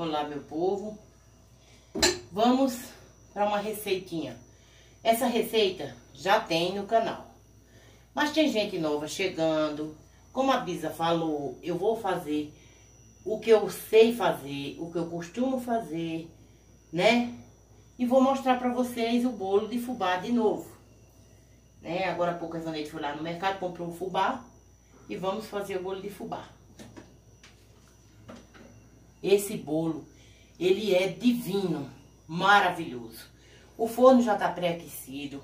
Olá, meu povo. Vamos para uma receitinha. Essa receita já tem no canal. Mas tem gente nova chegando. Como a Bisa falou, eu vou fazer o que eu sei fazer, o que eu costumo fazer, né? E vou mostrar para vocês o bolo de fubá de novo. Né? Agora há pouco a Zanete foi lá no mercado, comprou um fubá e vamos fazer o bolo de fubá. Esse bolo, ele é divino, maravilhoso. O forno já tá pré-aquecido,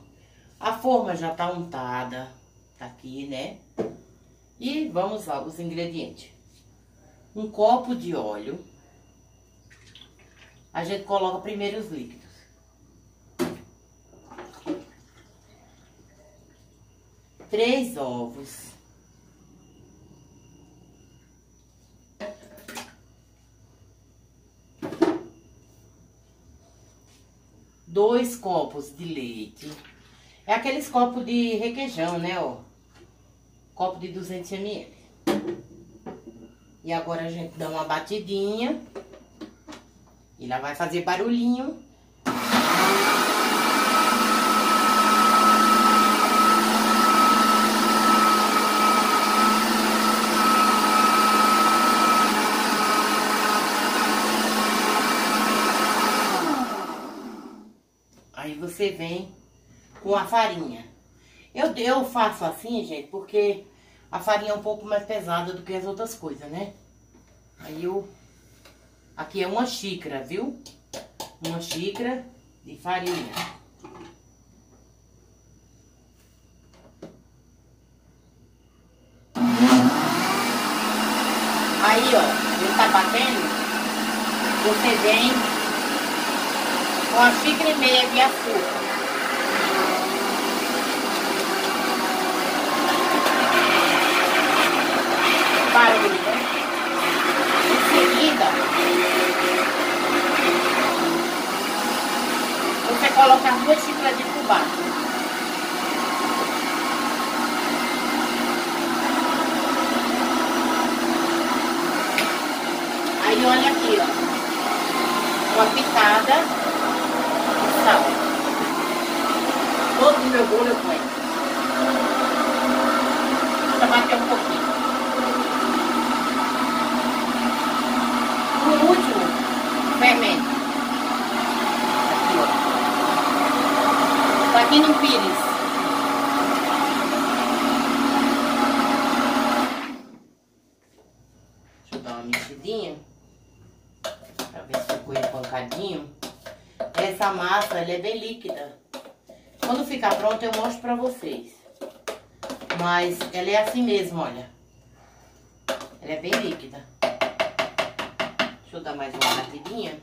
a forma já tá untada, tá aqui, né? E vamos lá, os ingredientes. Um copo de óleo. A gente coloca primeiro os líquidos. Três ovos. Dois copos de leite. É aqueles copos de requeijão, né, ó. Copo de 200 ml. E agora a gente dá uma batidinha. E ela vai fazer barulhinho. Você vem com a farinha. Eu, eu faço assim, gente, porque a farinha é um pouco mais pesada do que as outras coisas, né? Aí eu... Aqui é uma xícara, viu? Uma xícara de farinha. Aí, ó, ele tá batendo, você vem uma xícara e meia de açúcar. Barulho? Em seguida, você coloca as duas xícaras de fubá. Aí olha aqui, ó. Todo o meu bolo eu ponho. Deixa bater um pouquinho. O último, fermento. Aqui, ó. Tá aqui no pires. Deixa eu dar uma mexidinha. Pra ver se ficou pancadinho. Essa massa, ela é bem líquida. Quando ficar pronta, eu mostro pra vocês. Mas ela é assim mesmo, olha. Ela é bem líquida. Deixa eu dar mais uma batidinha.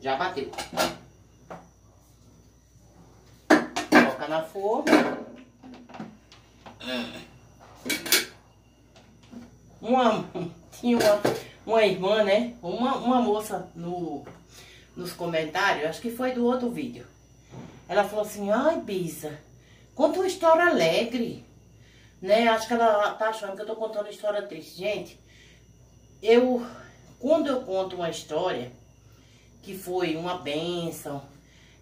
Já bateu. Coloca na forma. Uma, tinha uma, uma irmã, né? Uma, uma moça no, nos comentários, acho que foi do outro vídeo. Ela falou assim, ai, Bisa, conta uma história alegre. Né? Acho que ela tá achando que eu tô contando história triste. Gente, eu, quando eu conto uma história, que foi uma bênção,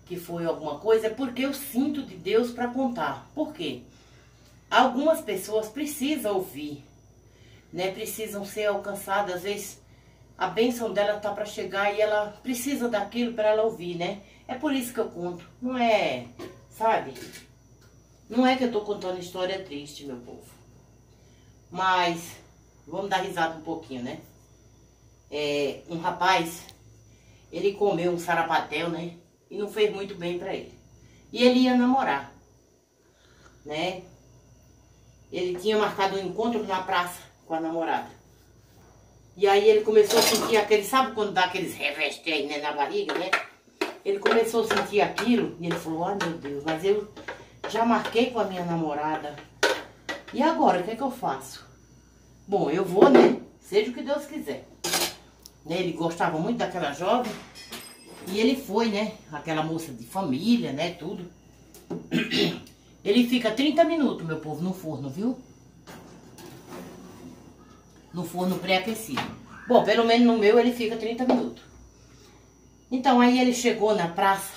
que foi alguma coisa, é porque eu sinto de Deus para contar. Por quê? Algumas pessoas precisam ouvir, né? Precisam ser alcançadas, às vezes a bênção dela tá para chegar e ela precisa daquilo para ela ouvir, né? É por isso que eu conto. Não é, sabe? Não é que eu tô contando história triste, meu povo. Mas vamos dar risada um pouquinho, né? É, um rapaz ele comeu um sarapatel, né? E não fez muito bem pra ele. E ele ia namorar, né? Ele tinha marcado um encontro na praça com a namorada. E aí ele começou a sentir aquele, sabe quando dá aqueles revestes aí, né, na barriga, né? ele começou a sentir aquilo e ele falou, ai meu Deus, mas eu já marquei com a minha namorada. E agora, o que é que eu faço? Bom, eu vou, né? Seja o que Deus quiser. Ele gostava muito daquela jovem. E ele foi, né? Aquela moça de família, né? Tudo. Ele fica 30 minutos, meu povo, no forno, viu? No forno pré-aquecido. Bom, pelo menos no meu ele fica 30 minutos. Então aí ele chegou na praça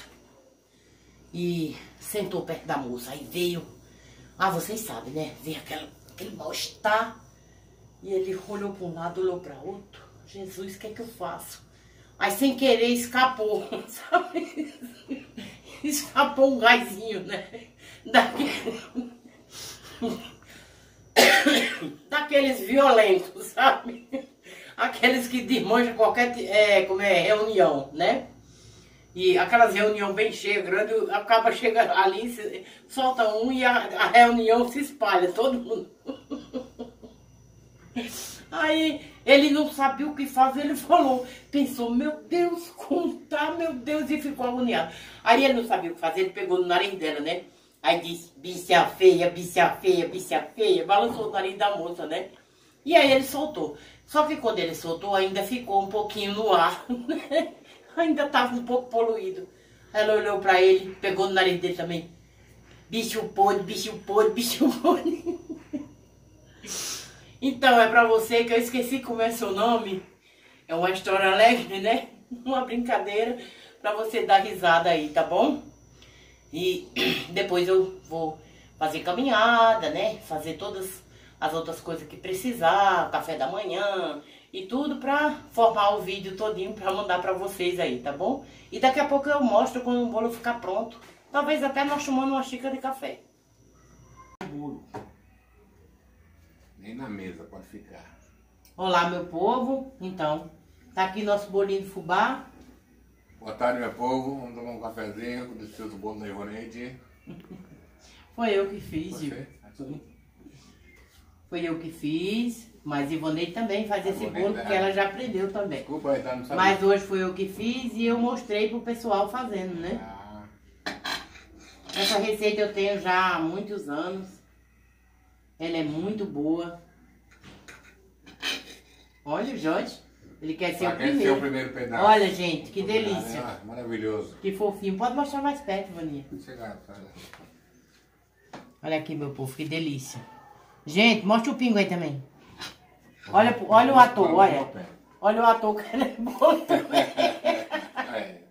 e sentou perto da moça. Aí veio, ah, vocês sabem, né? Veio aquela, aquele mal-estar. E ele olhou para um lado, olhou para outro. Jesus, o que é que eu faço? Aí sem querer escapou, sabe? Escapou um gásinho, né? Daquele... Daqueles violentos, sabe? Aqueles que desmancham qualquer é, como é, reunião, né? E aquelas reuniões bem cheias, grande, acaba chega ali, solta um e a, a reunião se espalha, todo mundo. Aí ele não sabia o que fazer, ele falou, pensou, meu Deus, contar, meu Deus, e ficou agoniado. Aí ele não sabia o que fazer, ele pegou no nariz dela, né? Aí disse, bicha feia, bicha feia, bicha feia, balançou o nariz da moça, né? E aí ele soltou. Só que quando ele soltou, ainda ficou um pouquinho no ar, né? ainda estava um pouco poluído. Ela olhou para ele, pegou no nariz dele também. Bicho podre, bicho podre, bicho podre. Então, é para você que eu esqueci como é seu nome. É uma história alegre, né? Uma brincadeira para você dar risada aí, tá bom? E depois eu vou fazer caminhada, né? Fazer todas as outras coisas que precisar, café da manhã, e tudo pra formar o vídeo todinho pra mandar pra vocês aí, tá bom? E daqui a pouco eu mostro quando o bolo ficar pronto. Talvez até nós tomando uma xícara de café. Bolo. Nem na mesa pode ficar. Olá, meu povo. Então, tá aqui nosso bolinho de fubá. Boa tarde, meu povo. Vamos tomar um cafezinho com o delicioso bolo da Ivoneide. Foi eu que fiz, Você? Gil. Foi eu que fiz. Mas Ivonei também faz esse bolo né? porque ela já aprendeu também. Desculpa tá? Não sabia. Mas hoje foi eu que fiz e eu mostrei pro pessoal fazendo, né? Ah, Essa receita eu tenho já há muitos anos. Ela é muito boa. Olha o Jorge. Ele quer ser o quer ser o primeiro. primeiro pedaço. Olha, gente, que Obrigado, delícia. né? Maravilhoso. Que fofinho. Pode mostrar mais perto, Vaninha. Chegar. Olha aqui, meu povo, que delícia. Gente, mostra o pingo aí também. Olha, olha o ator, olha. Olha o ator que ele é bom também.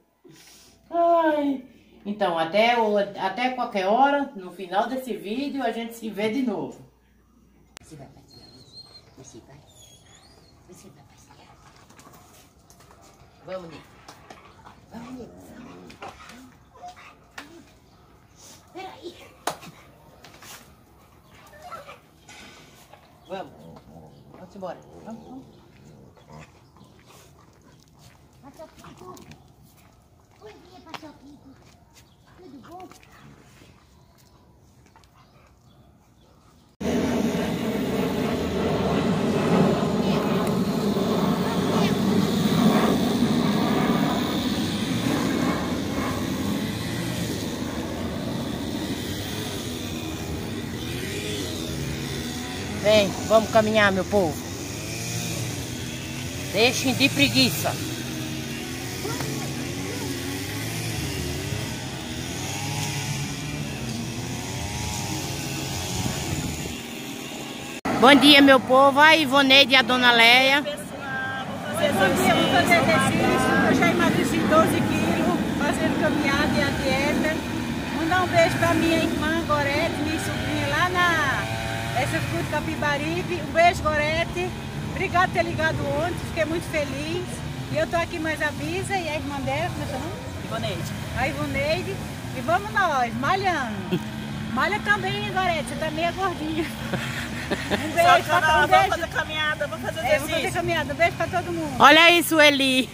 Ai. Então, até, o, até qualquer hora, no final desse vídeo, a gente se vê de novo. Você vai passear? Você vai? Você vai passear? Vamos, Nico. Vamos, Nico. Peraí. Vamos. Vamos embora. Vamos, vamos. Vem, vamos caminhar, meu povo. Deixem de preguiça. Bom dia, meu povo. A Ivoneide e a Dona Leia. Bom dia, vou fazer exercício. Eu já emagreci 12 quilos, fazendo caminhada e a dieta. Mandar um beijo pra minha irmã Gorete, minha sobrinha essa escuta Capibaribe. Um beijo, Gorete. Obrigado por ter ligado ontem, fiquei muito feliz. E eu tô aqui mais a Bisa e a irmã dela, como é nome? Ivoneide. A Ivoneide. E vamos nós, malhando. Malha também, Gorete, você tá meio gordinha. Um beijo, pra, vou beijo. fazer caminhada, fazer É, fazer exercício. caminhada. Um beijo pra todo mundo. Olha aí, Sueli.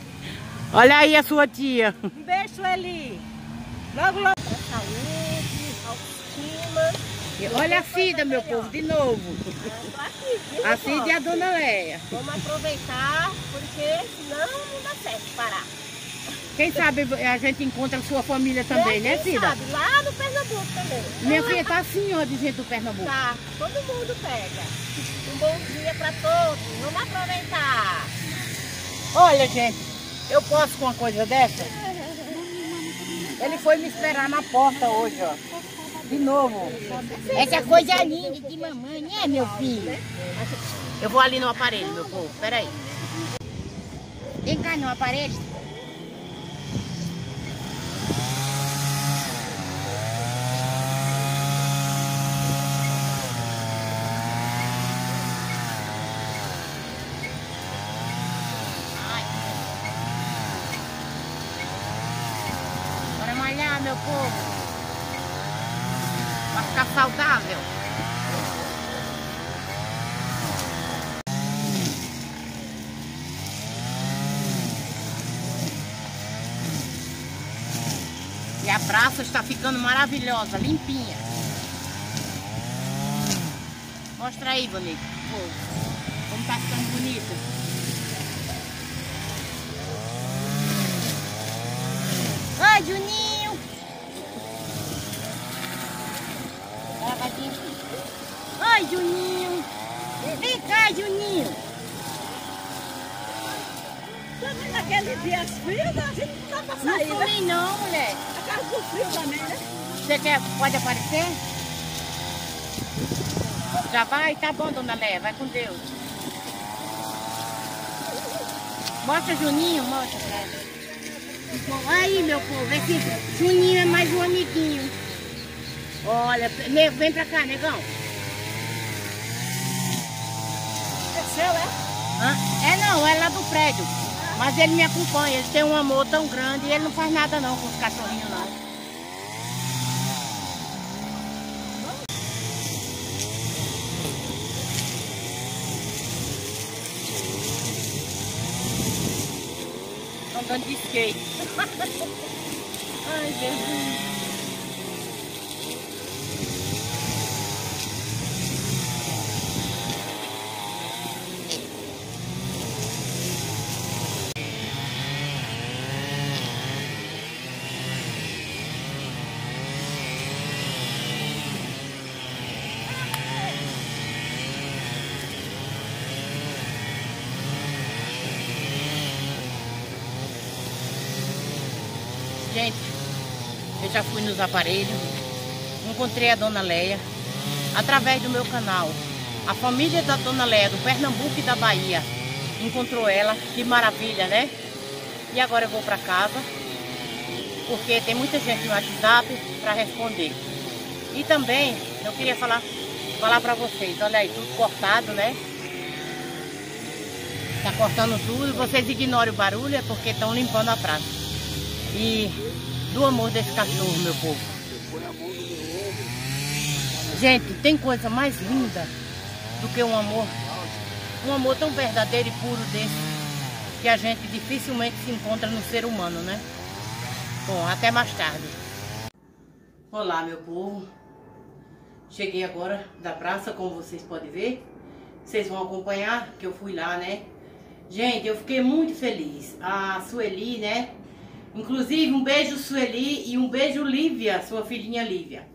Olha aí a sua tia. Um beijo, Sueli. Logo, logo. Saúde, autoestima. E Olha a Cida, meu povo, de novo. A Cida e a Dona Leia. Vamos aproveitar, porque senão não dá certo parar. quem sabe a gente encontra a sua família também, né, Quem filha? sabe, lá no Pernambuco também. Minha filha tá assim, ó, de gente do Pernambuco. Tá, todo mundo pega. Um bom dia pra todos. Vamos aproveitar. Olha, gente, eu posso com uma coisa dessa? Ele foi me esperar na porta hoje, ó. De novo. Essa coisa linda de mamãe, né, meu filho? Eu vou ali no aparelho, meu povo. Peraí. Vem cá no aparelho. Ai. Bora malhar, meu povo. Vai ficar saudável. E a praça está ficando maravilhosa, limpinha. Mostra aí, bonito. Como tá ficando bonito. Oi, Juninho. Oi, Juninho. Vem cá, Juninho. Também naquele dia frio, a gente não dá pra Não sair, né? não, mulher. A casa do frio também, né? Você quer, pode aparecer? Já vai? Tá bom, dona Léa. Vai com Deus. Mostra Juninho, mostra pra ela. Aí, meu povo, esse Juninho é mais um amiguinho. Olha, ne- vem pra cá, negão. É seu, é? Hã? É não, é lá do prédio. Mas ele me acompanha, ele tem um amor tão grande e ele não faz nada não com os cachorrinhos não. Andando de skate. Ai, Jesus. Já fui nos aparelhos, encontrei a dona Leia através do meu canal. A família da dona Leia, do Pernambuco e da Bahia, encontrou ela, que maravilha, né? E agora eu vou para casa, porque tem muita gente no WhatsApp para responder. E também eu queria falar, falar para vocês, olha aí, tudo cortado, né? Tá cortando tudo, vocês ignorem o barulho, é porque estão limpando a praça. E do amor desse cachorro, meu povo. Gente, tem coisa mais linda do que um amor. Um amor tão verdadeiro e puro desse que a gente dificilmente se encontra no ser humano, né? Bom, até mais tarde. Olá, meu povo. Cheguei agora da praça, como vocês podem ver. Vocês vão acompanhar que eu fui lá, né? Gente, eu fiquei muito feliz. A Sueli, né? Inclusive, um beijo Sueli e um beijo Lívia, sua filhinha Lívia.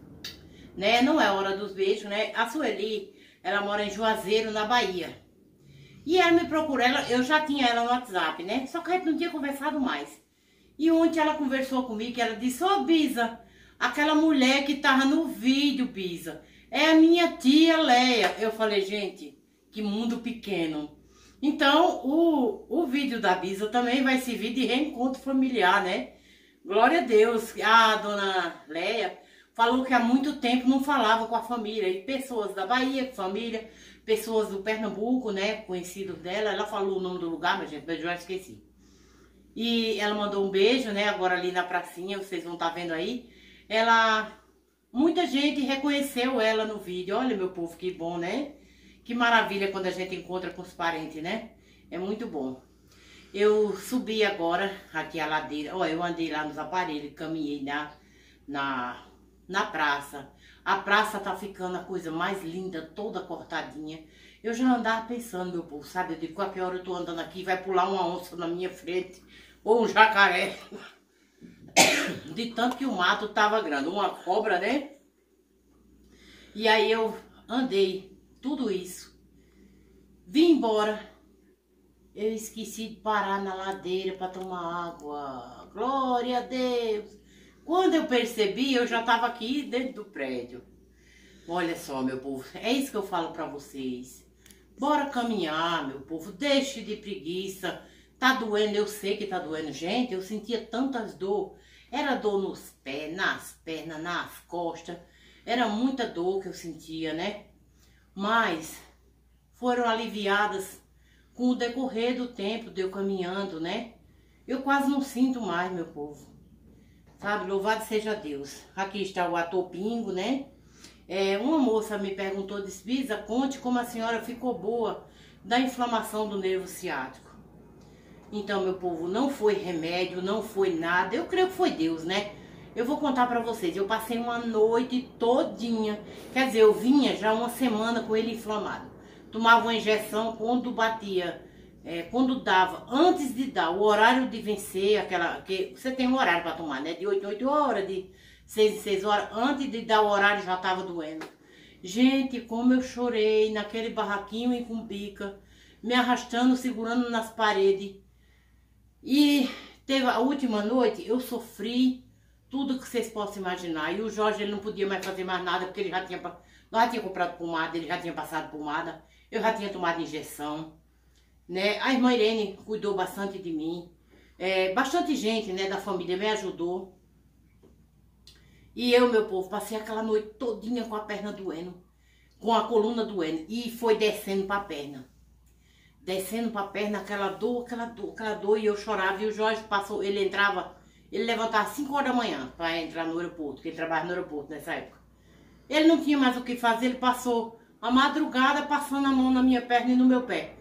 Né? Não é hora dos beijos, né? A Sueli, ela mora em Juazeiro, na Bahia. E ela me procurou, ela, eu já tinha ela no WhatsApp, né? Só que a gente não tinha conversado mais. E ontem ela conversou comigo, ela disse, ô Bisa, aquela mulher que tava no vídeo, Bisa, é a minha tia Leia. Eu falei, gente, que mundo pequeno. Então, o, o vídeo da Bisa também vai servir de reencontro familiar, né? Glória a Deus. A dona Leia falou que há muito tempo não falava com a família. E pessoas da Bahia, família, pessoas do Pernambuco, né? Conhecidos dela. Ela falou o nome do lugar, mas gente, eu já esqueci. E ela mandou um beijo, né? Agora ali na pracinha, vocês vão estar vendo aí. Ela. Muita gente reconheceu ela no vídeo. Olha, meu povo, que bom, né? Que maravilha quando a gente encontra com os parentes, né? É muito bom. Eu subi agora aqui a ladeira. Ó, eu andei lá nos aparelhos, caminhei na, na, na praça. A praça tá ficando a coisa mais linda, toda cortadinha. Eu já andava pensando, meu povo, sabe? Eu digo, qualquer hora eu tô andando aqui, vai pular uma onça na minha frente. Ou um jacaré. de tanto que o mato tava grande. Uma cobra, né? E aí eu andei tudo isso. Vim embora. Eu esqueci de parar na ladeira para tomar água. Glória a Deus. Quando eu percebi, eu já estava aqui dentro do prédio. Olha só, meu povo, é isso que eu falo para vocês. Bora caminhar, meu povo. Deixe de preguiça. Tá doendo, eu sei que tá doendo. Gente, eu sentia tantas dor. Era dor nos pés, nas pernas, nas costas. Era muita dor que eu sentia, né? Mas foram aliviadas com o decorrer do tempo de eu caminhando, né? Eu quase não sinto mais, meu povo. Sabe, louvado seja Deus. Aqui está o ator Pingo, né? É, uma moça me perguntou, disse, Bisa, conte como a senhora ficou boa da inflamação do nervo ciático. Então, meu povo, não foi remédio, não foi nada. Eu creio que foi Deus, né? Eu vou contar pra vocês. Eu passei uma noite todinha. Quer dizer, eu vinha já uma semana com ele inflamado. Tomava uma injeção quando batia, é, quando dava, antes de dar o horário de vencer, aquela. que Você tem um horário pra tomar, né? De 8 em 8 horas, de 6 em 6 horas. Antes de dar o horário já tava doendo. Gente, como eu chorei naquele barraquinho em Cumbica, me arrastando, segurando nas paredes. E teve a última noite, eu sofri tudo que vocês possam imaginar. E o Jorge ele não podia mais fazer mais nada, porque ele já tinha, já tinha comprado pomada, ele já tinha passado pomada, eu já tinha tomado injeção. Né? A irmã Irene cuidou bastante de mim. É, bastante gente né, da família me ajudou. E eu, meu povo, passei aquela noite todinha com a perna doendo, com a coluna doendo. E foi descendo para a perna. Descendo para a perna, aquela dor, aquela dor, aquela dor. E eu chorava. E o Jorge passou, ele entrava ele levantava 5 horas da manhã para entrar no aeroporto, porque ele trabalha no aeroporto nessa época. Ele não tinha mais o que fazer, ele passou a madrugada passando a mão na minha perna e no meu pé.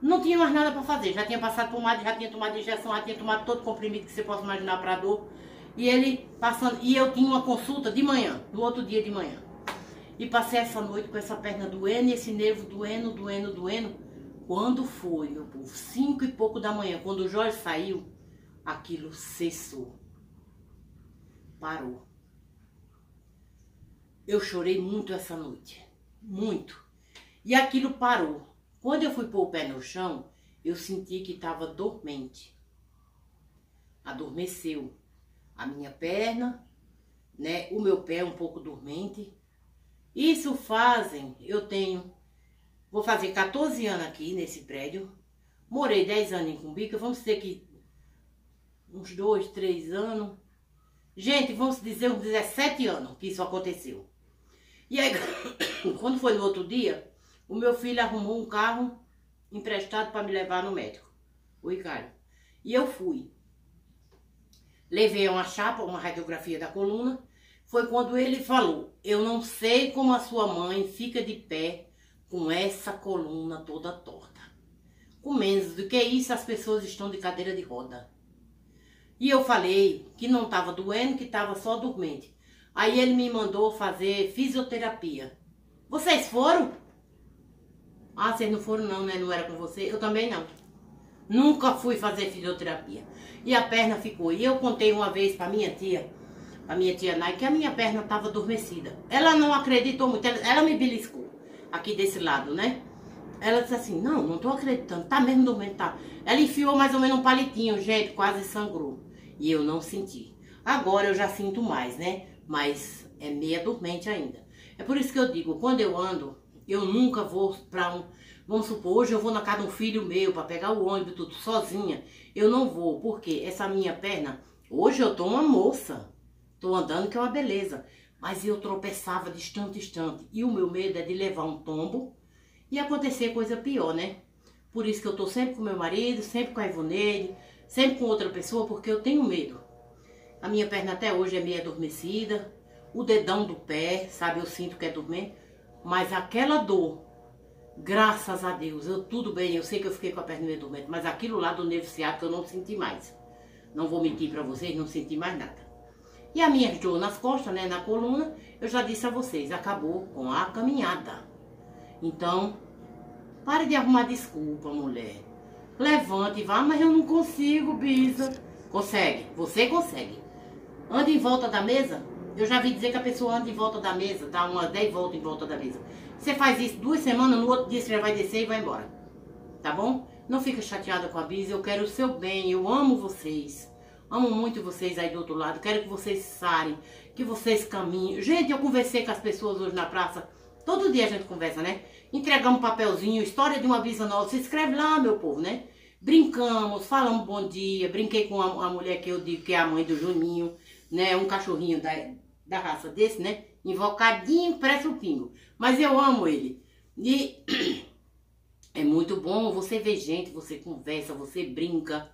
Não tinha mais nada para fazer, já tinha passado pomada, já tinha tomado injeção, já tinha tomado todo comprimido que você possa imaginar para dor. E ele passando, e eu tinha uma consulta de manhã, no outro dia de manhã. E passei essa noite com essa perna doendo esse nervo doendo, doendo, doendo. Quando foi, meu povo? Cinco e pouco da manhã, quando o Jorge saiu, aquilo cessou. Parou. Eu chorei muito essa noite. Muito. E aquilo parou. Quando eu fui pôr o pé no chão, eu senti que estava dormente. Adormeceu. A minha perna, né? O meu pé um pouco dormente. Isso fazem, eu tenho, vou fazer 14 anos aqui nesse prédio. Morei 10 anos em Cumbica, vamos dizer que uns dois, três anos. Gente, vamos dizer uns 17 anos que isso aconteceu. E aí, quando foi no outro dia, o meu filho arrumou um carro emprestado para me levar no médico, o Ricardo. E eu fui. Levei uma chapa, uma radiografia da coluna. Foi quando ele falou: Eu não sei como a sua mãe fica de pé com essa coluna toda torta. Com menos do que isso, as pessoas estão de cadeira de roda. E eu falei que não estava doendo, que estava só dormente. Aí ele me mandou fazer fisioterapia. Vocês foram? Ah, vocês não foram não, né? Não era com você? Eu também não. Nunca fui fazer fisioterapia. E a perna ficou. E eu contei uma vez para minha tia, a minha tia Nai, que a minha perna estava adormecida. Ela não acreditou muito, ela, ela me beliscou aqui desse lado, né? Ela disse assim, não, não tô acreditando, tá mesmo dormindo, tá? Ela enfiou mais ou menos um palitinho, gente, quase sangrou e eu não senti. Agora eu já sinto mais, né? Mas é meia dormente ainda. É por isso que eu digo, quando eu ando, eu nunca vou para um. Vamos supor, hoje eu vou na casa de um filho meu para pegar o ônibus, tudo sozinha. Eu não vou, porque essa minha perna, hoje eu tô uma moça. Tô andando que é uma beleza. Mas eu tropeçava de instante em instante. E o meu medo é de levar um tombo e acontecer coisa pior, né? Por isso que eu tô sempre com meu marido, sempre com a Ivoneide, sempre com outra pessoa, porque eu tenho medo. A minha perna até hoje é meio adormecida, o dedão do pé, sabe, eu sinto que é dormir, mas aquela dor, graças a Deus, eu tudo bem, eu sei que eu fiquei com a perna meio dormente, mas aquilo lá do nervo ciático eu não senti mais. Não vou mentir para vocês, não senti mais nada. E a minha dor nas costas, né, na coluna, eu já disse a vocês, acabou com a caminhada. Então, pare de arrumar desculpa, mulher. Levante e vá, mas eu não consigo, Bisa. Consegue, você consegue. Anda em volta da mesa. Eu já vi dizer que a pessoa anda em volta da mesa, dá umas 10 voltas em volta da mesa. Você faz isso duas semanas, no outro dia você já vai descer e vai embora. Tá bom? Não fica chateada com a Bisa, eu quero o seu bem, eu amo vocês. Amo muito vocês aí do outro lado, quero que vocês sarem, que vocês caminhem. Gente, eu conversei com as pessoas hoje na praça, todo dia a gente conversa, né? Entregamos um papelzinho, história de uma Bisa nova, se inscreve lá, meu povo, né? Brincamos, falamos bom dia, brinquei com a, a mulher que eu digo que é a mãe do Juninho, né? Um cachorrinho da, da raça desse, né? Invocadinho, parece um pingo. Mas eu amo ele. E é muito bom você ver gente, você conversa, você brinca.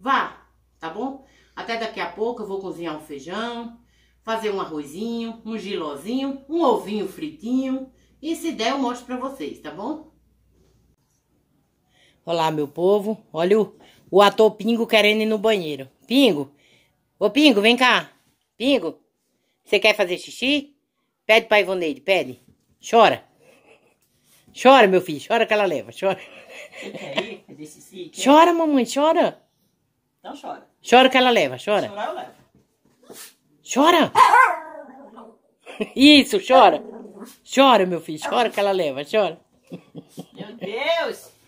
Vá, tá bom? Até daqui a pouco eu vou cozinhar um feijão, fazer um arrozinho, um gilozinho, um ovinho fritinho. E se der eu mostro pra vocês, tá bom? Olá, meu povo. Olha o, o ator Pingo querendo ir no banheiro. Pingo, ô Pingo, vem cá. Pingo, você quer fazer xixi? Pede pra Ivoneide, pede. Chora. Chora, meu filho, chora que ela leva, chora. Você quer ir? Fazer xixi? Chora, mamãe, chora. Então chora. Chora que ela leva, chora. Chorar eu levo. Chora. Isso, chora. Chora, meu filho, chora que ela leva, chora. Meu Deus!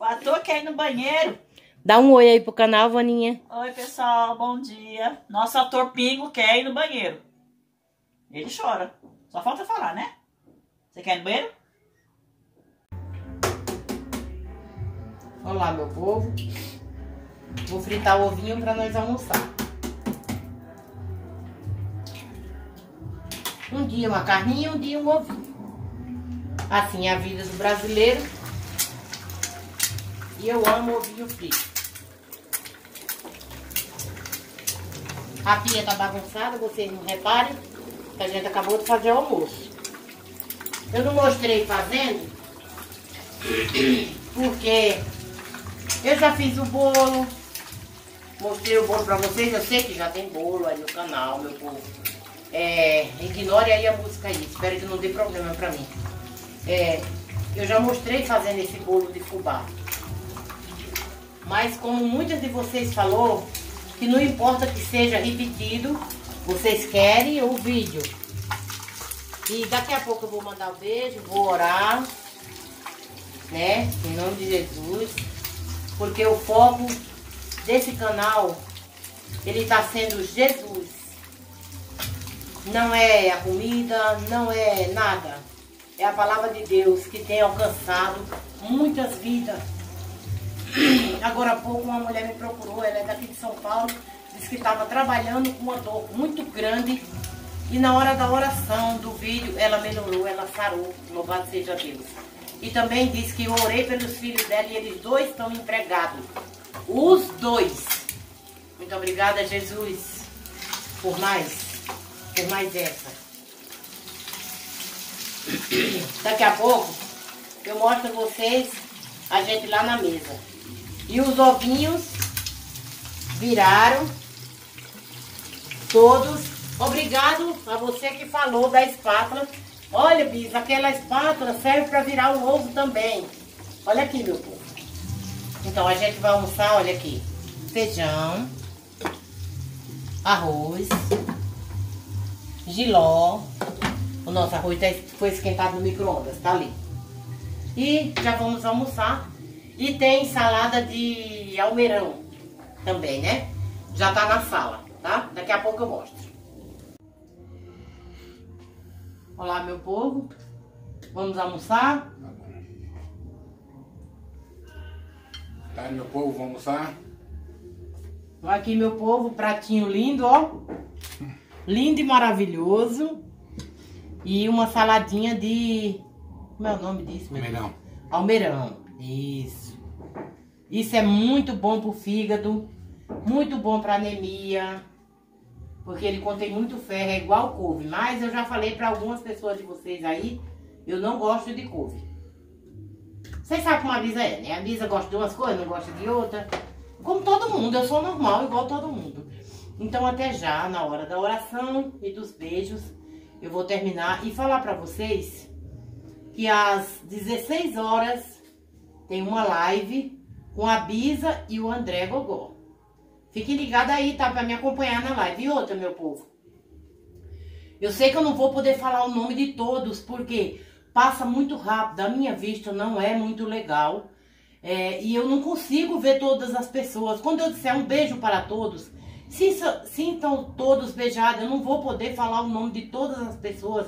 O ator quer ir no banheiro. Dá um oi aí pro canal, Vaninha. Oi, pessoal, bom dia. Nosso ator Pingo quer ir no banheiro. Ele chora. Só falta falar, né? Você quer ir no banheiro? Olá, meu povo. Vou fritar o ovinho pra nós almoçar. Um dia uma carninha, um dia um ovinho. Assim é a vida do brasileiro. E eu amo ovinho frito. A pia tá bagunçada, vocês não reparem. Que a gente acabou de fazer o almoço. Eu não mostrei fazendo. Porque eu já fiz o bolo. Mostrei o bolo pra vocês. Eu sei que já tem bolo aí no canal, meu povo. É, ignore aí a música aí. Espero que não dê problema pra mim. É, eu já mostrei fazendo esse bolo de fubá. Mas como muitas de vocês falou, que não importa que seja repetido, vocês querem o vídeo. E daqui a pouco eu vou mandar um beijo, vou orar, né? Em nome de Jesus. Porque o foco desse canal, ele tá sendo Jesus. Não é a comida, não é nada. É a palavra de Deus que tem alcançado muitas vidas. Agora há pouco uma mulher me procurou, ela é daqui de São Paulo, disse que estava trabalhando com uma dor muito grande e na hora da oração do vídeo ela melhorou, ela sarou, louvado seja Deus. E também disse que eu orei pelos filhos dela e eles dois estão empregados. Os dois. Muito obrigada, Jesus, por mais, por mais essa. Daqui a pouco eu mostro vocês a gente lá na mesa. E os ovinhos viraram todos. Obrigado a você que falou da espátula. Olha, Bis, aquela espátula serve para virar o ovo também. Olha aqui, meu povo. Então, a gente vai almoçar, olha aqui. Feijão, arroz, giló. O nosso arroz tá, foi esquentado no micro-ondas, tá ali. E já vamos almoçar. E tem salada de almeirão também, né? Já tá na sala, tá? Daqui a pouco eu mostro. Olá, meu povo. Vamos almoçar? Tá, meu povo, vamos almoçar? Aqui, meu povo, pratinho lindo, ó. Lindo e maravilhoso. E uma saladinha de... Como é o nome disso? Almeirão. Almeirão. Isso. Isso é muito bom pro fígado. Muito bom pra anemia. Porque ele contém muito ferro, é igual couve. Mas eu já falei pra algumas pessoas de vocês aí, eu não gosto de couve. Vocês sabem como a Bisa é, né? A Bisa gosta de umas coisas, não gosta de outra. Como todo mundo, eu sou normal, igual todo mundo. Então até já, na hora da oração e dos beijos, eu vou terminar e falar pra vocês que às 16 horas tem uma live com a Bisa e o André Gogó. Fiquem ligados aí, tá? Pra me acompanhar na live. E outra, meu povo. Eu sei que eu não vou poder falar o nome de todos, porque passa muito rápido. A minha vista não é muito legal. É, e eu não consigo ver todas as pessoas. Quando eu disser um beijo para todos, sintam todos beijados. Eu não vou poder falar o nome de todas as pessoas.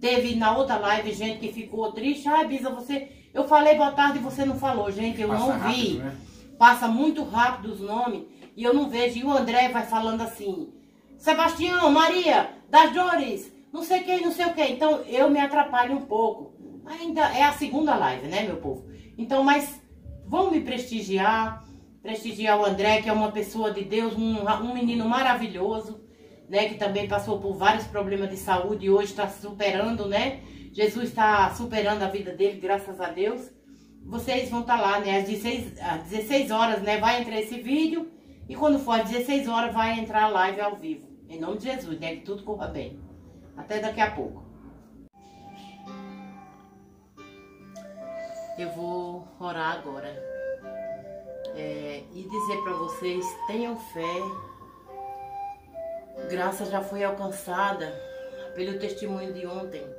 Teve na outra live gente que ficou triste. Ai, Bisa, você. Eu falei boa tarde e você não falou, gente. Eu Passa não rápido, vi. né? Passa muito rápido os nomes e eu não vejo. E o André vai falando assim: Sebastião, Maria, das Dores, não sei quem, não sei o que. Então eu me atrapalho um pouco. Ainda é a segunda live, né, meu povo? Então, mas vão me prestigiar, prestigiar o André, que é uma pessoa de Deus, um, um menino maravilhoso, né? Que também passou por vários problemas de saúde e hoje está superando, né? Jesus está superando a vida dele, graças a Deus. Vocês vão estar lá, né? Às 16, às 16 horas, né? Vai entrar esse vídeo. E quando for às 16 horas, vai entrar a live ao vivo. Em nome de Jesus, né? Que tudo corra bem. Até daqui a pouco. Eu vou orar agora. É, e dizer para vocês, tenham fé. Graça já foi alcançada pelo testemunho de ontem.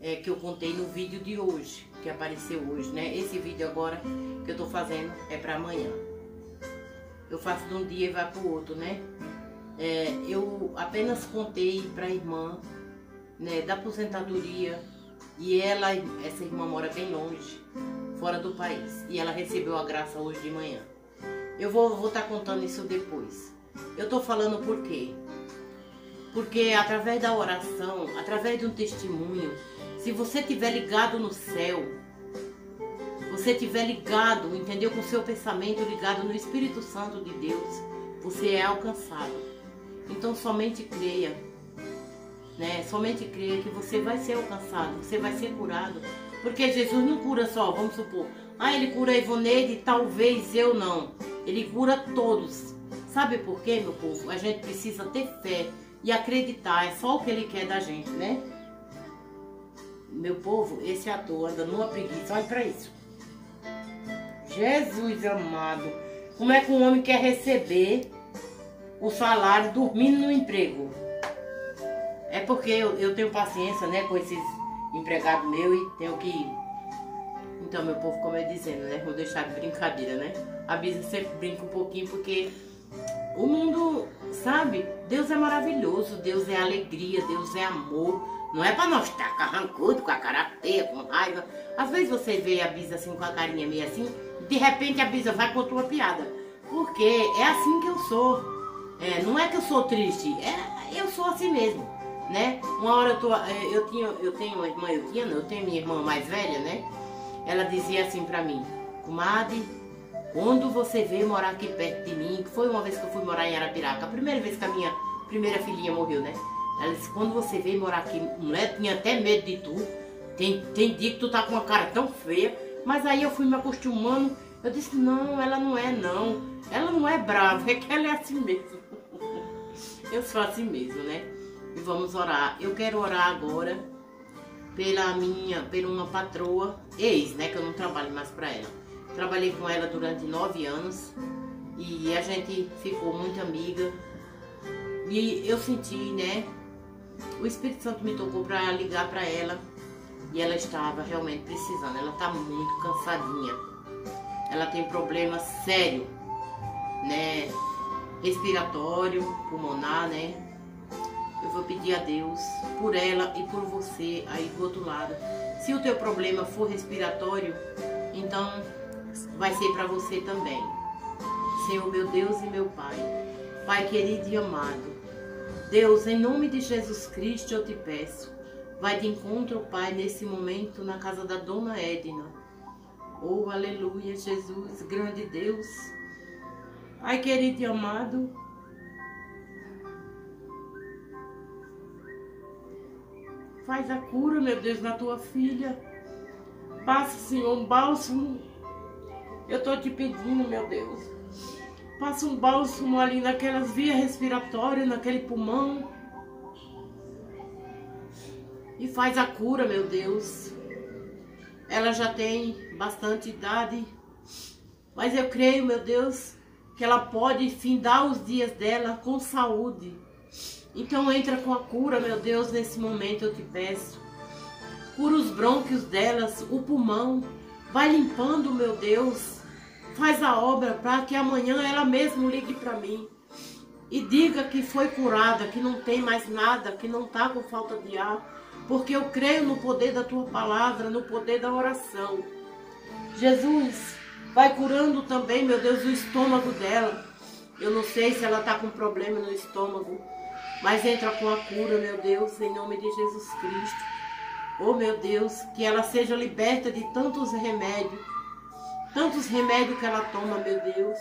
É, que eu contei no vídeo de hoje, que apareceu hoje, né? Esse vídeo agora que eu tô fazendo é para amanhã. Eu faço de um dia e vai pro outro, né? É, eu apenas contei para a irmã, né, da aposentadoria e ela, essa irmã mora bem longe, fora do país, e ela recebeu a graça hoje de manhã. Eu vou estar vou tá contando isso depois. Eu tô falando por quê? Porque através da oração, através de um testemunho, se você tiver ligado no céu, você tiver ligado, entendeu? Com o seu pensamento ligado no Espírito Santo de Deus, você é alcançado. Então somente creia, né? Somente creia que você vai ser alcançado, você vai ser curado. Porque Jesus não cura só, vamos supor, ah, ele cura Ivoneide, talvez eu não. Ele cura todos. Sabe por quê, meu povo? A gente precisa ter fé e acreditar, é só o que ele quer da gente, né? Meu povo, esse ator anda numa preguiça, olha pra isso. Jesus amado, como é que um homem quer receber o salário dormindo no emprego? É porque eu, eu tenho paciência, né, com esses empregados meus e tenho que. Então, meu povo, como é dizendo, né? Vou deixar de brincadeira, né? A Bisa sempre brinca um pouquinho porque o mundo, sabe? Deus é maravilhoso, Deus é alegria, Deus é amor. Não é pra nós estar carrancudo, com a cara feia, com raiva. Às vezes você vê a Bisa assim com a carinha meio assim, de repente a Bisa vai com tua piada. Porque é assim que eu sou. É, não é que eu sou triste, é, eu sou assim mesmo, né? Uma hora eu tô, é, eu tinha, eu tenho uma irmã, eu tinha, eu tenho minha irmã mais velha, né? Ela dizia assim pra mim, comadre, quando você veio morar aqui perto de mim, que foi uma vez que eu fui morar em Arapiraca, a primeira vez que a minha primeira filhinha morreu, né? Ela disse, quando você veio morar aqui, mulher, tinha até medo de tu. Tem, tem dia que tu tá com uma cara tão feia. Mas aí eu fui me acostumando. Eu disse, não, ela não é não. Ela não é brava, é que ela é assim mesmo. eu sou assim mesmo, né? E vamos orar. Eu quero orar agora pela minha, pela uma patroa, ex, né? Que eu não trabalho mais pra ela. Trabalhei com ela durante nove anos. E a gente ficou muito amiga. E eu senti, né? O Espírito Santo me tocou para ligar para ela e ela estava realmente precisando. Ela está muito cansadinha. Ela tem problema sério, né? Respiratório, pulmonar, né? Eu vou pedir a Deus por ela e por você aí do outro lado. Se o teu problema for respiratório, então vai ser para você também. Senhor meu Deus e meu Pai, Pai querido e amado, Deus, em nome de Jesus Cristo, eu te peço, vai de encontro, Pai, nesse momento na casa da Dona Edna. Oh, aleluia, Jesus, grande Deus. Pai querido e amado, faz a cura, meu Deus, na tua filha. Passa, Senhor, um bálsamo. Eu estou te pedindo, meu Deus. Passa um bálsamo ali naquelas vias respiratórias, naquele pulmão. E faz a cura, meu Deus. Ela já tem bastante idade. Mas eu creio, meu Deus, que ela pode findar os dias dela com saúde. Então entra com a cura, meu Deus, nesse momento eu te peço. Cura os brônquios delas, o pulmão. Vai limpando, meu Deus. Faz a obra para que amanhã ela mesmo ligue para mim e diga que foi curada, que não tem mais nada, que não está com falta de ar, porque eu creio no poder da tua palavra, no poder da oração. Jesus, vai curando também, meu Deus, o estômago dela. Eu não sei se ela está com problema no estômago, mas entra com a cura, meu Deus, em nome de Jesus Cristo. Oh, meu Deus, que ela seja liberta de tantos remédios, tantos remédios que ela toma, meu Deus.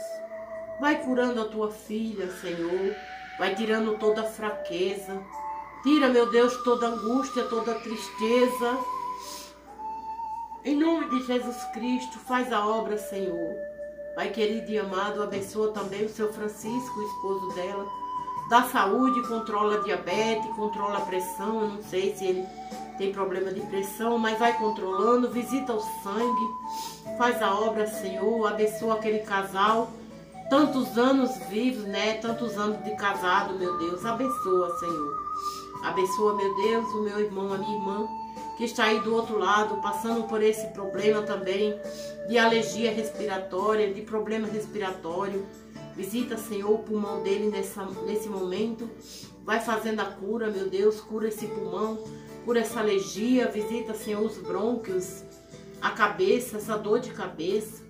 Vai curando a tua filha, Senhor. Vai tirando toda fraqueza. Tira, meu Deus, toda angústia, toda tristeza. Em nome de Jesus Cristo, faz a obra, Senhor. Pai querido e amado, abençoa também o seu Francisco, o esposo dela. Dá saúde, controla a diabetes, controla a pressão. Eu não sei se ele tem problema de pressão, mas vai controlando, visita o sangue, faz a obra, Senhor, abençoa aquele casal tantos anos vivos, né? Tantos anos de casado, meu Deus. Abençoa, Senhor. Abençoa, meu Deus, o meu irmão, a minha irmã, que está aí do outro lado, passando por esse problema também de alergia respiratória, de problema respiratório. Visita, Senhor, o pulmão dele nessa, nesse momento. Vai fazendo a cura, meu Deus. Cura esse pulmão, cura essa alergia. Visita, Senhor, os brônquios, a cabeça, essa dor de cabeça.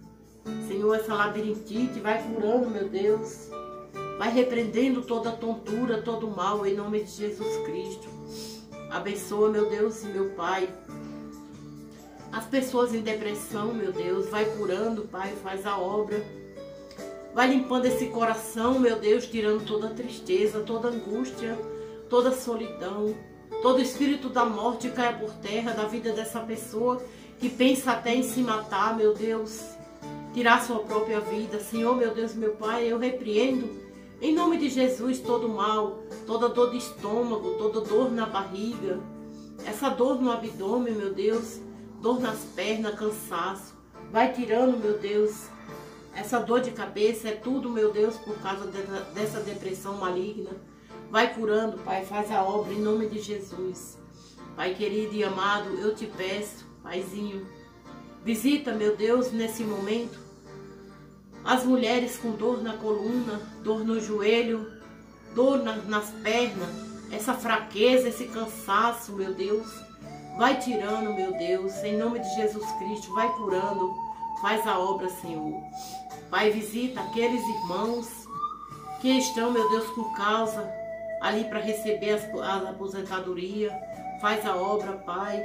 Senhor, essa labirintite vai curando, meu Deus. Vai repreendendo toda tontura, todo mal, em nome de Jesus Cristo. Abençoa, meu Deus e meu Pai. As pessoas em depressão, meu Deus, vai curando, Pai, faz a obra. Vai limpando esse coração, meu Deus, tirando toda a tristeza, toda angústia, toda solidão. Todo espírito da morte caia por terra da vida dessa pessoa que pensa até em se matar, meu Deus tirar sua própria vida. Senhor, meu Deus, meu Pai, eu repreendo em nome de Jesus todo mal, toda dor de estômago, toda dor na barriga, essa dor no abdômen, meu Deus, dor nas pernas, cansaço. Vai tirando, meu Deus, essa dor de cabeça, é tudo, meu Deus, por causa dessa depressão maligna. Vai curando, Pai, faz a obra em nome de Jesus. Pai querido e amado, eu te peço, Paizinho, Visita, meu Deus, nesse momento, as mulheres com dor na coluna, dor no joelho, dor na, nas pernas, essa fraqueza, esse cansaço, meu Deus. Vai tirando, meu Deus, em nome de Jesus Cristo, vai curando, faz a obra, Senhor. Pai, visita aqueles irmãos que estão, meu Deus, com causa ali para receber as, a aposentadoria. Faz a obra, Pai.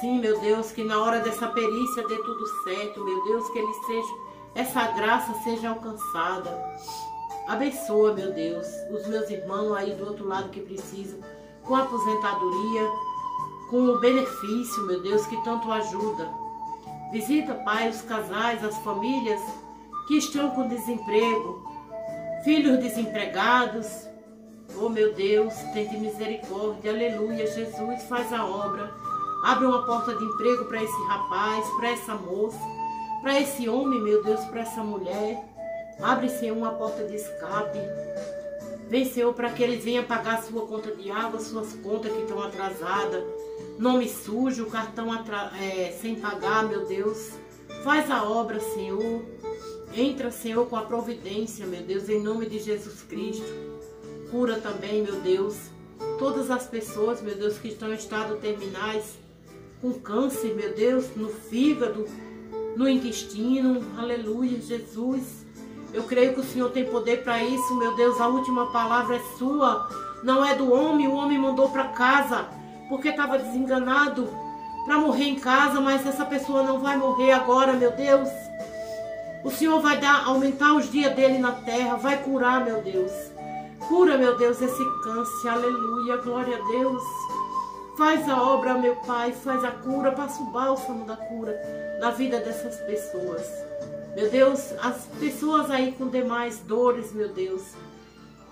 Sim, meu Deus, que na hora dessa perícia dê tudo certo, meu Deus, que ele seja, essa graça seja alcançada. Abençoa, meu Deus, os meus irmãos aí do outro lado que precisam, com aposentadoria, com o benefício, meu Deus, que tanto ajuda. Visita, Pai, os casais, as famílias que estão com desemprego, filhos desempregados. Oh, meu Deus, tem de misericórdia, aleluia, Jesus, faz a obra. Abre uma porta de emprego para esse rapaz, para essa moça, para esse homem, meu Deus, para essa mulher. Abre, Senhor, uma porta de escape. Vem, Senhor, para que eles venham pagar sua conta de água, suas contas que estão atrasadas. Nome sujo, cartão é, sem pagar, meu Deus. Faz a obra, Senhor. Entra, Senhor, com a providência, meu Deus, em nome de Jesus Cristo. Cura também, meu Deus, todas as pessoas, meu Deus, que estão em estado terminais com câncer, meu Deus, no fígado, no intestino. Aleluia, Jesus. Eu creio que o Senhor tem poder para isso, meu Deus. A última palavra é sua, não é do homem. O homem mandou para casa porque estava desenganado para morrer em casa, mas essa pessoa não vai morrer agora, meu Deus. O Senhor vai dar, aumentar os dias dele na terra, vai curar, meu Deus. Cura, meu Deus, esse câncer. Aleluia, glória a Deus. Faz a obra, meu Pai, faz a cura, passa o bálsamo da cura na vida dessas pessoas. Meu Deus, as pessoas aí com demais dores, meu Deus,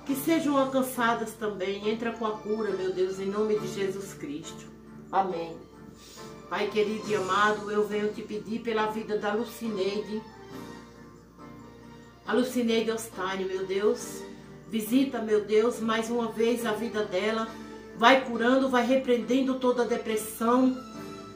que sejam alcançadas também. Entra com a cura, meu Deus, em nome de Jesus Cristo. Amém. Pai querido e amado, eu venho te pedir pela vida da Lucineide. A Lucineide Ostani, meu Deus. Visita, meu Deus, mais uma vez a vida dela. Vai curando, vai repreendendo toda a depressão.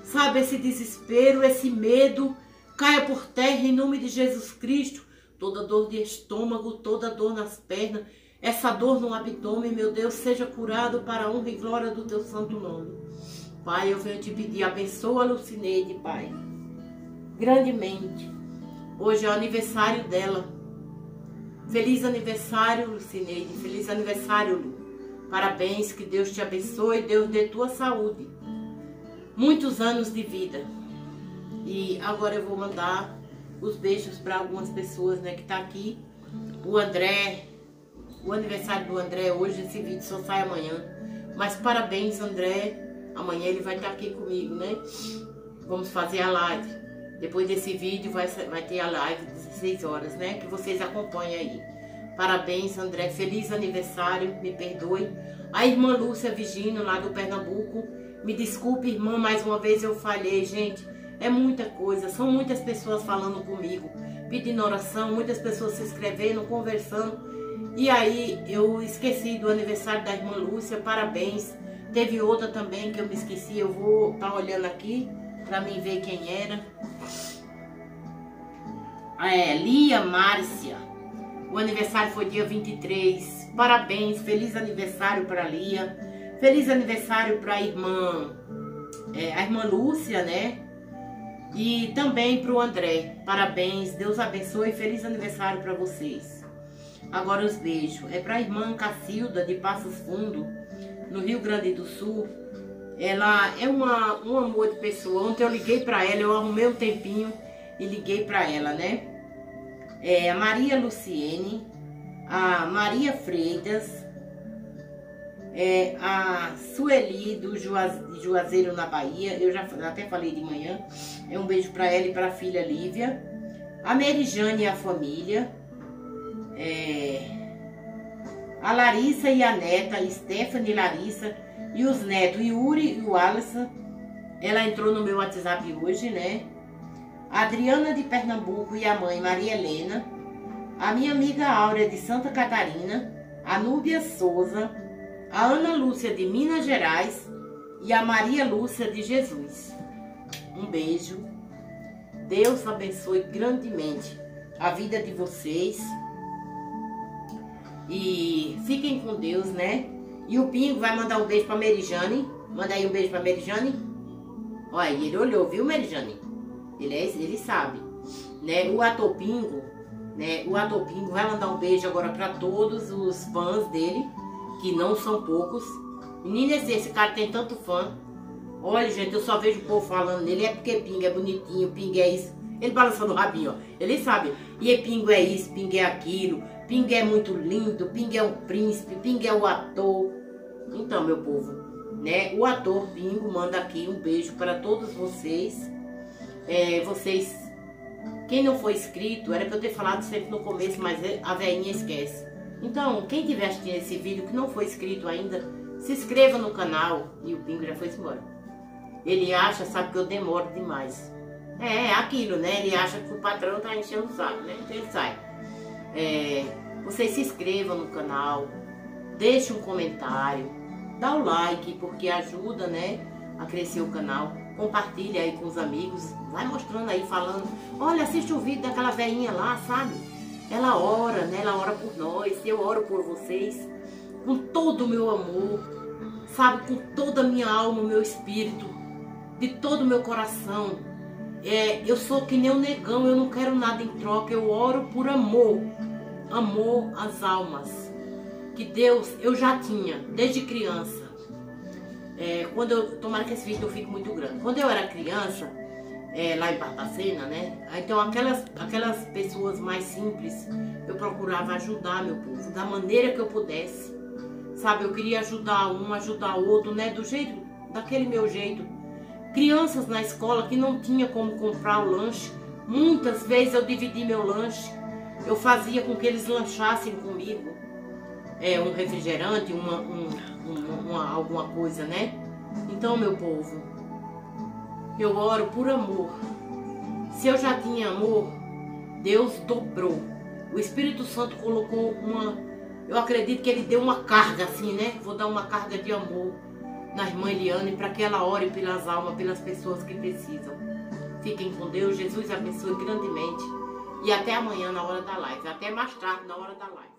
Sabe, esse desespero, esse medo. Caia por terra em nome de Jesus Cristo. Toda dor de estômago, toda dor nas pernas. Essa dor no abdômen, meu Deus, seja curado para a honra e glória do teu santo nome. Pai, eu venho te pedir, abençoa a Lucineide, Pai. Grandemente. Hoje é o aniversário dela. Feliz aniversário, Lucineide. Feliz aniversário, Lu. Parabéns, que Deus te abençoe, Deus dê tua saúde. Muitos anos de vida. E agora eu vou mandar os beijos para algumas pessoas, né, que tá aqui. O André, o aniversário do André hoje, esse vídeo só sai amanhã. Mas parabéns, André. Amanhã ele vai estar aqui comigo, né? Vamos fazer a live. Depois desse vídeo vai, vai ter a live 16 horas, né? Que vocês acompanhem aí. Parabéns, André. Feliz aniversário. Me perdoe. A irmã Lúcia Vigino, lá do Pernambuco. Me desculpe, irmã, mais uma vez eu falhei, gente. É muita coisa. São muitas pessoas falando comigo, pedindo oração, muitas pessoas se inscrevendo, conversando. E aí eu esqueci do aniversário da irmã Lúcia. Parabéns. Teve outra também que eu me esqueci. Eu vou estar tá olhando aqui para mim ver quem era. É, Lia Márcia. O aniversário foi dia 23. Parabéns, feliz aniversário para Lia. Feliz aniversário para a irmã, é, a irmã Lúcia, né? E também para o André. Parabéns, Deus abençoe. Feliz aniversário para vocês. Agora os beijos. É para a irmã Cacilda de Passos Fundo, no Rio Grande do Sul. Ela é uma, um amor de pessoa. Ontem eu liguei para ela, eu arrumei um tempinho e liguei para ela, né? É a Maria Luciene, a Maria Freitas, é, a Sueli do Juazeiro na Bahia, eu já até falei de manhã. É um beijo para ela e para a filha Lívia. A Merijane e a família. É, a Larissa e a neta, Stephanie e Larissa e os netos Yuri e o Alisson. Ela entrou no meu WhatsApp hoje, né? Adriana de Pernambuco e a mãe Maria Helena. A minha amiga Áurea de Santa Catarina. A Núbia Souza. A Ana Lúcia de Minas Gerais. E a Maria Lúcia de Jesus. Um beijo. Deus abençoe grandemente a vida de vocês. E fiquem com Deus, né? E o Pingo vai mandar um beijo pra Merijane. Manda aí um beijo pra Merijane. Olha, ele olhou, viu, Merijane? Ele, é, ele sabe. Né? O ator Pingo, né? O ator Pingo vai mandar um beijo agora pra todos os fãs dele, que não são poucos. Menina, esse, esse cara tem tanto fã. Olha, gente, eu só vejo o povo falando nele. É porque Pingo é bonitinho, Pingo é isso. Ele balançando o rabinho, ó. Ele sabe. E Pingo é isso, Pingo é aquilo. Ping é muito lindo, Ping é um príncipe, Ping é o ator. Então, meu povo, né? O ator Pingo manda aqui um beijo para todos vocês. É, vocês, quem não foi inscrito, era para eu ter falado sempre no começo, mas a velhinha esquece. Então, quem tiver assistindo esse vídeo que não foi inscrito ainda, se inscreva no canal. E o Pingo já foi embora. Ele acha, sabe que eu demoro demais. É, é aquilo, né? Ele acha que o patrão tá enchendo o saco, né? Então ele sai. É, vocês se inscrevam no canal, deixe um comentário, dá o like, porque ajuda, né, a crescer o canal. Compartilha aí com os amigos, vai mostrando aí, falando, olha, assiste o vídeo daquela velhinha lá, sabe? Ela ora, né, ela ora por nós, eu oro por vocês, com todo o meu amor, sabe, com toda a minha alma, o meu espírito, de todo o meu coração. É, eu sou que nem um negão, eu não quero nada em troca, eu oro por amor amor às almas. Que Deus, eu já tinha, desde criança. É, quando eu, tomara que esse vídeo fique muito grande. Quando eu era criança, é, lá em Partacena, né? Então aquelas, aquelas pessoas mais simples, eu procurava ajudar meu povo, da maneira que eu pudesse. Sabe, eu queria ajudar um, ajudar outro, né? Do jeito, daquele meu jeito. Crianças na escola que não tinha como comprar o lanche. Muitas vezes eu dividi meu lanche eu fazia com que eles lanchassem comigo é, um refrigerante, uma, um, uma, alguma coisa, né? Então, meu povo, eu oro por amor. Se eu já tinha amor, Deus dobrou. O Espírito Santo colocou uma. Eu acredito que ele deu uma carga assim, né? Vou dar uma carga de amor na irmã Eliane para que ela ore pelas almas, pelas pessoas que precisam. Fiquem com Deus. Jesus abençoe grandemente e até amanhã na hora da live. Até mais tarde na hora da live.